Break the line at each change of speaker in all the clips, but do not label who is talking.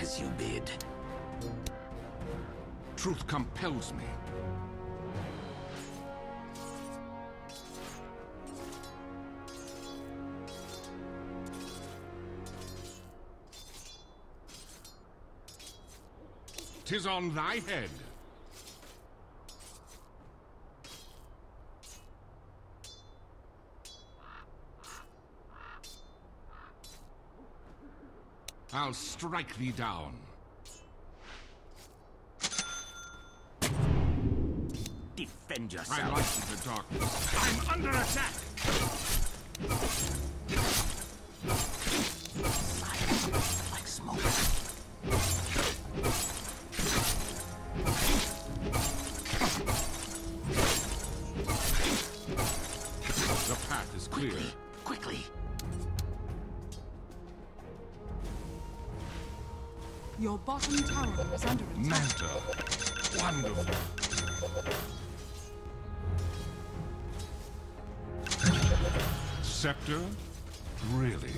As you bid. Truth compels me. Tis on thy head. I'll strike thee down.
Defend
I
yourself.
like the darkness. I'm under attack! Clear.
Quickly.
Your bottom tower is under attack.
Manta. Wonderful. Scepter? Really?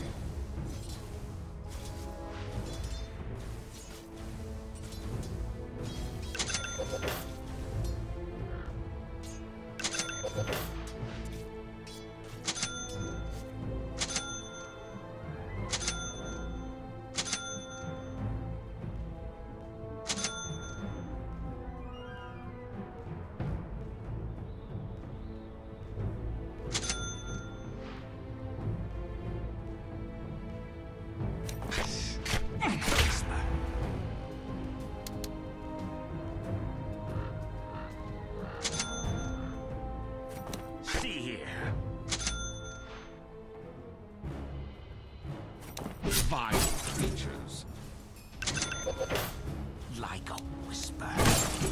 Vile creatures.
Like a whisper.